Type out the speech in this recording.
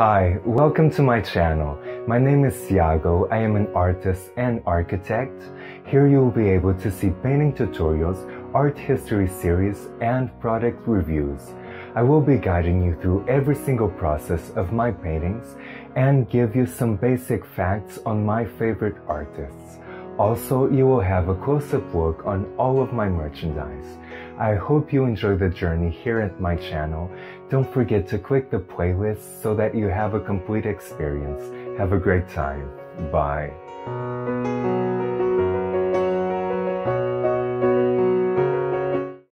Hi, welcome to my channel. My name is Tiago. I am an artist and architect. Here you will be able to see painting tutorials, art history series, and product reviews. I will be guiding you through every single process of my paintings and give you some basic facts on my favorite artists. Also, you will have a close-up look on all of my merchandise. I hope you enjoy the journey here at my channel. Don't forget to click the playlist so that you have a complete experience. Have a great time. Bye.